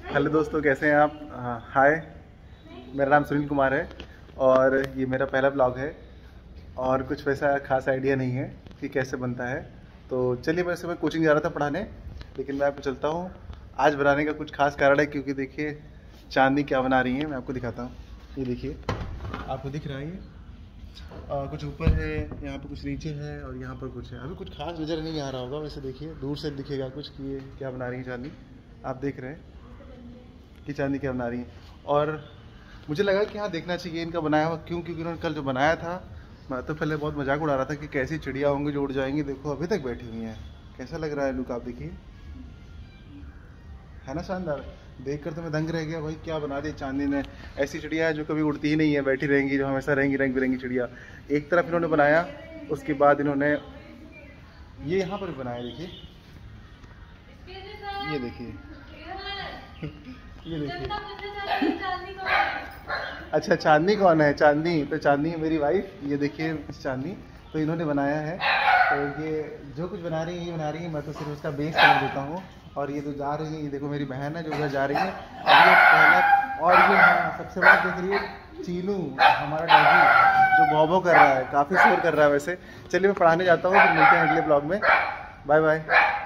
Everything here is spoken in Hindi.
हेलो दोस्तों कैसे हैं आप? हाय मेरा नाम सुनील कुमार है और ये मेरा पहला ब्लॉग है और कुछ वैसा खास आइडिया नहीं है कि कैसे बनता है। तो चलिए वैसे मैं कोचिंग जा रहा था पढ़ाने लेकिन मैं आपको चलता हूँ। आज बनाने का कुछ खास कारण है क्योंकि देखिए चांदनी क्या बना रही है मैं आपको दिखाता हूँ। ये देखिए आपको दिख रहा है ये? आ, कुछ ऊपर है यहाँ पे कुछ नीचे है और यहाँ पर कुछ है। अभी कुछ खास नज़र नहीं आ रहा होगा वैसे देखिए दूर से दिखेगा कुछ कि ये क्या बना रही है चांदनी। आप देख रहे हैं। कि चांदी क्या बना रही है। और मुझे लगा कि हाँ देखना चाहिए इनका बनाया हुआ क्यों? क्योंकि उन्होंने कल जो बनाया था, मैं तो पहले बहुत मज़ाक उड़ा रहा था कि कैसी चिड़िया होंगी जो उड़ जाएँगी। देखो, अभी तक बैठी हुई हैं। कैसा लग रहा है, लुक, आप देखिए। है ना, शानदार? देख कर तो मैं दंग रह गया, भाई, क्या बना दी चांदी ने? ऐसी चिड़िया है जो कभी उड़ती ही नहीं है, बैठी रहेंगी, जो हमेशा रहेंगी, रंग बिरंगी चिड़िया। एक तरफ़ इन्होंने बनाया, उसके बाद इन्होंने ये यहाँ पर बनाया, देखिए। ये देखिए। ये देखिए। अच्छा चांदनी कौन है? चांदनी। तो चांदनी मेरी वाइफ ये देखिए चांदनी। तो इन्होंने बनाया है। तो ये जो कुछ बना रही है ये बना रही है। मैं तो सिर्फ़ उसका बेस कर देता हूँ। और ये तो जा रही है ये देखो मेरी बहन है जो उधर जा रही है। और ये पहला और ये हाँ सबसे बड़ा देख रही है चीनू हमारा डॉगी जो बॉबो कर रहा है। काफ़ी शोर कर रहा है वैसे। चलिए मैं पढ़ाने जाता हूँ फिर मिलते हैं अगले ब्लॉग में। Bye bye